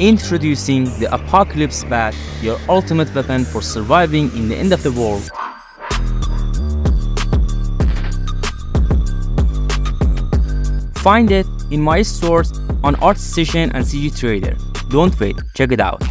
Introducing the Apocalypse Bat, your ultimate weapon for surviving in the end of the world. Find it in my stores on ArtStation and CG Trader. Don't wait, check it out.